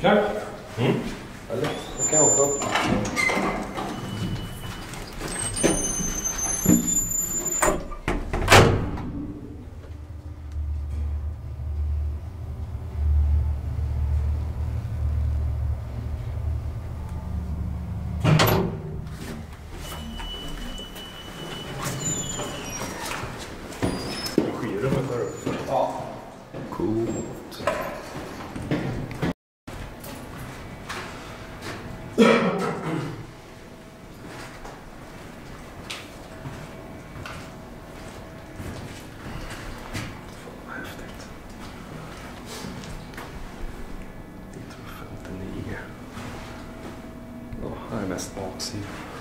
Klar? Mm. Eller? Då kan Ja, här är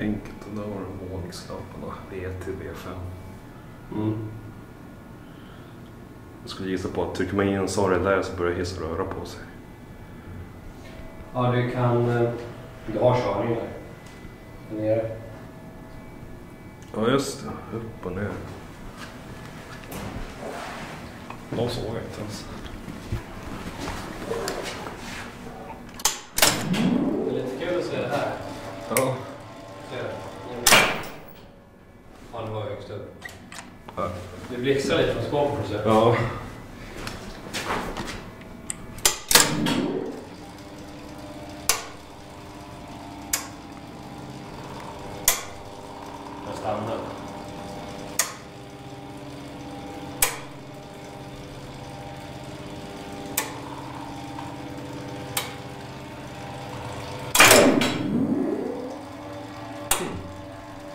Enkelt och där har du våningslamporna. B till B5. Mm. Jag skulle gissa på att trycker man in en sorg där så börjar hissen röra på sig. Ja, du kan... eh, Du har körning där. Där nere. Ja just det, upp och ner. De såg jag inte ens. Det är lite kul att se det här. Ja. Se det. Det var högst upp. Ja. Det blixtrar lite från skåpet så. ja. Jag stannar.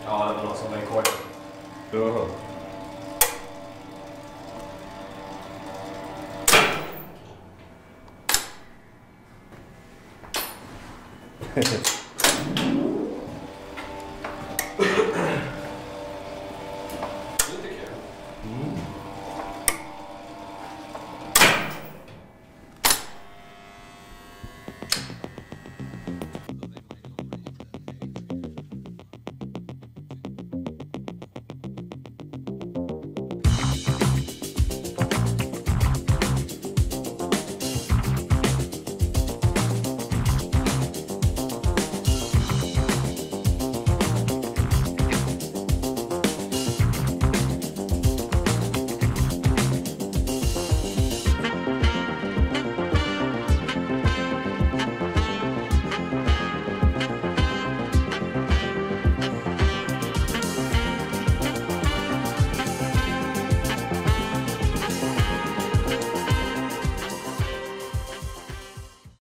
Ja, det var någon som var i korgen. Oh. Hehehe